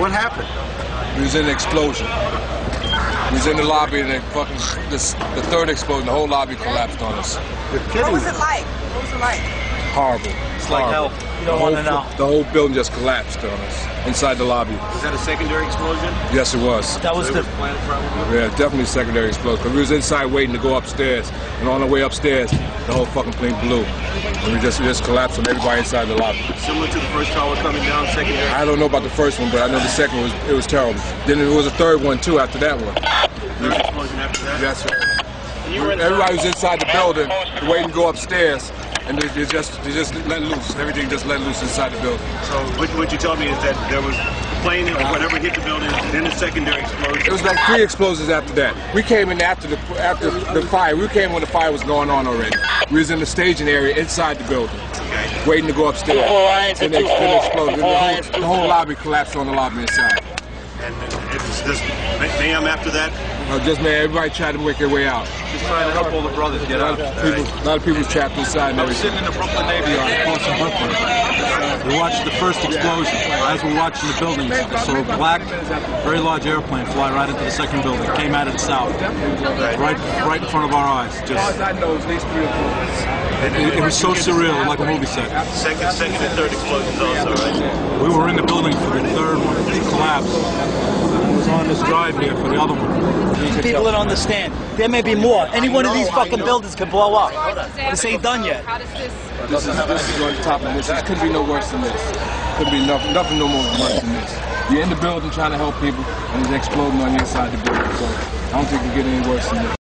What happened? He was in an explosion. He was in the lobby and the fucking this, the third explosion, the whole lobby collapsed on us. You're What was it like? What was it like? Horrible. It's like hell. You don't wanna know. The whole building just collapsed on us inside the lobby. Was that a secondary explosion? Yes, it was. That was It the was planned probably? Yeah, definitely secondary explosion. Cause we was inside waiting to go upstairs, and on the way upstairs, the whole fucking plane blew, and we just we just collapsed on everybody inside the lobby. Similar to the first tower coming down, secondary? I don't know about the first one, but I know the second one was it was terrible. Then there was a third one too after that one. Third explosion after that? Yes, sir. You were in Everybody was inside the building, waiting to go upstairs, and they, they just they just let loose. Everything just let loose inside the building. So what, what you told me is that there was a plane or whatever hit the building, then a secondary explosion. It was like three explosions after that. We came in after the after the fire. We came when the fire was going on already. We was in the staging area inside the building, waiting to go upstairs. And it, then it exploded. And the, whole, the whole lobby collapsed on the lobby inside. And it was just mayhem after that. Uh, just man, everybody tried to make their way out. Just trying to help all the brothers get A lot out. of people, a lot of people was trapped inside and I was sitting in the Brooklyn Navy Yard across from Brooklyn. We watched the first explosion. As we're watching the building, saw a black, very large airplane fly right into the second building. Came out of the south, right, right in front of our eyes. Just, I know, at least three or four. it, it was so surreal, like a movie set. Second, second and third explosions also, right? We were in the building for the third one. It collapsed. I was on this drive here for the other one. people that understand. There may be more. Any one of these fucking buildings could blow up. This ain't done yet. How does this This is this is on top of this. This couldn't be no worse than this. Couldn't be nothing, nothing no more worse than this. You're in the building trying to help people, and it's exploding on the inside the building. So I don't think it can get any worse than this.